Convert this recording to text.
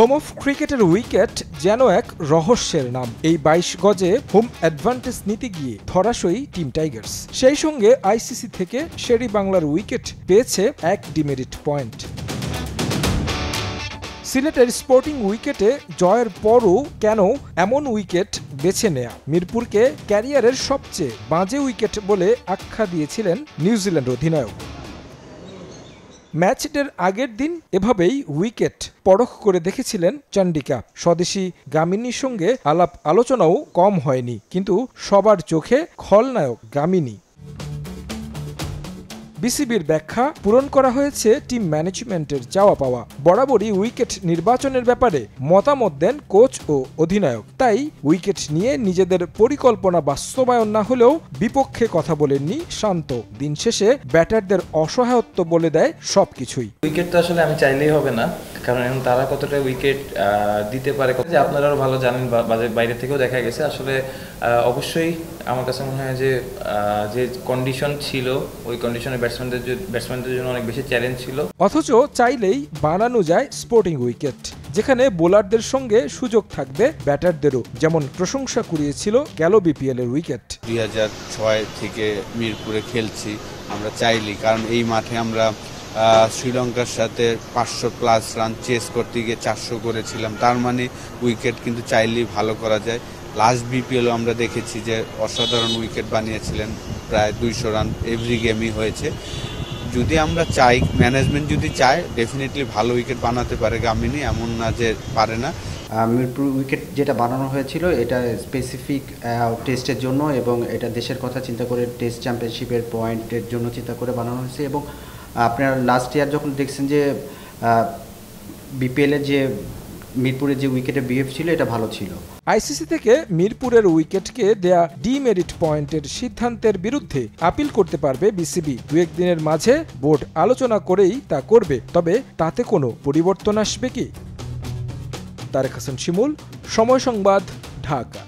Home of ক্রিকেটের wicket যেন এক রহস্যের নাম। এই বাইশ গজে হোম অ্যাডভান্টেজ নিতে গিয়ে ধরাশয়ী টিম টাইগার্স সেই সঙ্গে আইসিসি থেকে শেরি বাংলার উইকেট পেয়েছে এক ডিমেরিট পয়েন্ট সিলেটের স্পোর্টিং উইকেটে জয়ের পরও কেন এমন উইকেট বেছে নেয়া? মিরপুরকে ক্যারিয়ারের সবচেয়ে বাজে উইকেট বলে আখ্যা দিয়েছিলেন নিউজিল্যান্ড অধিনায়ক। ম্যাচের আগের দিন এভাবেই উইকেট পরখ করে দেখেছিলেন চন্ডিকা। স্বদেশী গামিনীর সঙ্গে আলাপ আলোচনাও কম হয়নি, কিন্তু সবার চোখে খলনায়ক গামিনী। বিসিবির ব্যাখ্যা পূরণ করা হয়েছে টিম ম্যানেজমেন্টের চাওয়া পাওয়া। বরাবরই উইকেট নির্বাচনের ব্যাপারে মতামত দেন কোচ ও অধিনায়ক। তাই উইকেট নিয়ে নিজেদের পরিকল্পনা বাস্তবায়ন না হলেও বিপক্ষে কথা বলেননি শান্ত। দিন শেষে ব্যাটারদের অসহায়ত্ব বলে দেয় সবকিছুই। উইকেট তো আসলে আমি চাইলেই হবে না, কারণ তারা কতটা উইকেট দিতে পারে, যে আপনারাও ভালো জানেন বাইরে থেকেও দেখা গেছে। আসলে অবশ্যই আমার কাছে মনে হয় যে যে কন্ডিশন ছিল ওই কন্ডিশনে ব্যাটসম্যানদের ব্যাটসম্যানদের জন্য অনেক বেশি চ্যালেঞ্জ ছিল। অথচ চাইলেই বানানো যায় স্পোর্টিং উইকেট যেখানে বোলারদের সঙ্গে সুযোগ থাকবে ব্যাটারদেরও যেমন প্রশংসা কুড়িয়েছিল গেল বিপিএল এর উইকেট দুই হাজার ছয় থেকে মিরপুরে খেলছি আমরা চাইলি কারণ এই মাঠে আমরা শ্রীলঙ্কার সাথে পাঁচশো প্লাস রান চেস করতে গিয়ে চারশো করেছিলাম তার মানে উইকেট কিন্তু চাইলেই ভালো করা যায়। লাস্ট বিপিএলও আমরা দেখেছি যে অসাধারণ উইকেট বানিয়েছিলেন, প্রায় দুইশো রান এভরি গেমই হয়েছে। যদি আমরা চাই ম্যানেজমেন্ট যদি চায় ডেফিনেটলি ভালো উইকেট বানাতে পারে গামিনী এমন না যে পারে না। মিরপুর উইকেট যেটা বানানো হয়েছিল, এটা স্পেসিফিক টেস্টের জন্য এবং এটা দেশের কথা চিন্তা করে টেস্ট চ্যাম্পিয়নশিপের পয়েন্টের জন্য চিন্তা করে বানানো হয়েছে এবং আপনারা লাস্ট ইয়ার যখন দেখছেন যে বিপিএলের যে মিরপুরের যে উইকেটে বিহেভ ছিল, এটা ভালো ছিল। আইসিসি থেকে মিরপুরের উইকেটকে দেয়া ডিমেরিট পয়েন্টের সিদ্ধান্তের বিরুদ্ধে আপিল করতে পারবে বিসিবি দু একদিনের মাঝে বোর্ড আলোচনা করেই তা করবে, তবে তাতে কোনো পরিবর্তন আসবে কি? তারেক হাসান শিমুল, সময় সংবাদ, ঢাকা।